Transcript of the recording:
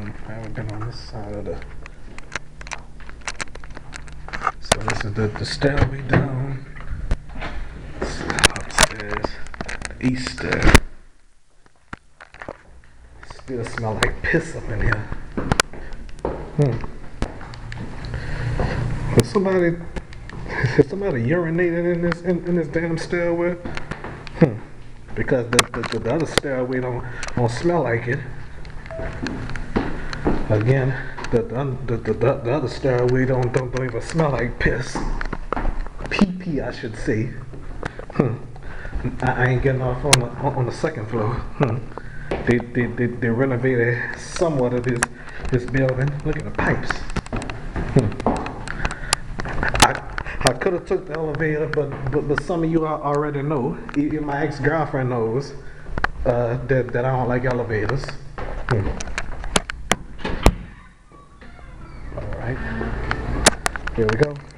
I haven't been on this side of the. So this is the, the stairway down. Upstairs, east stair. Still smell like piss up in here. Hmm. Has somebody, has somebody urinated in this in, in this damn stairway? Hmm. Because the, the, the other stairway don't don't smell like it. Again, the the, the, the, the other stairway don't, don't don't even smell like piss. Pee, I should say. Hmm. I, ain't getting off on the on the second floor. Hmm. They, they, they, they renovated somewhat of this this building. Look at the pipes. Hmm. I, I could have took the elevator, but, but but some of you al- already know. Even my ex girlfriend knows uh, that that I don't like elevators. Hmm. Here we go.